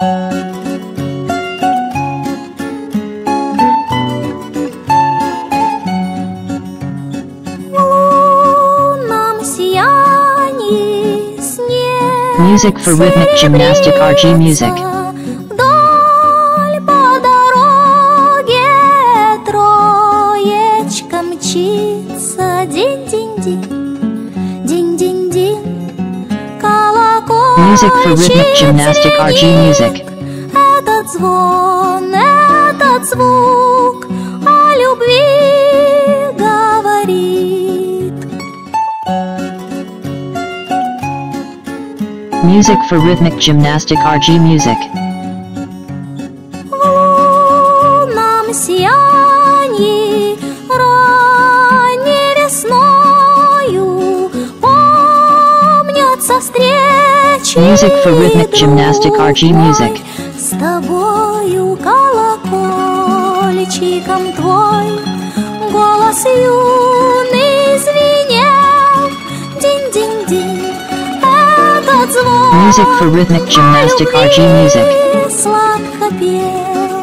Music for rhythmic gymnastic RG music. Вдоль по дороге Music for rhythmic gymnastic RG music. Этот звон, этот звук о любви говорит Music for rhythmic gymnastic RG music. Music for rhythmic gymnastic RG music. С тобою колокольчиком твой голос юный звенел Динь-динь-динь, этот звон Music for rhythmic gymnastic RG music. Сладко пел